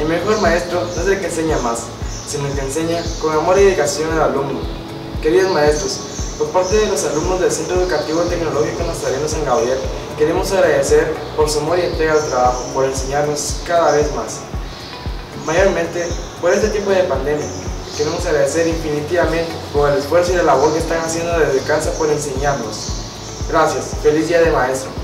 El mejor maestro no es el que enseña más, sino el que enseña con amor y dedicación al alumno. Queridos maestros, por parte de los alumnos del Centro Educativo Tecnológico Nazareno San Gabriel, queremos agradecer por su amor y entrega al trabajo, por enseñarnos cada vez más. Mayormente por este tiempo de pandemia, queremos agradecer infinitivamente por el esfuerzo y la labor que están haciendo desde casa por enseñarnos. Gracias, feliz día de maestro.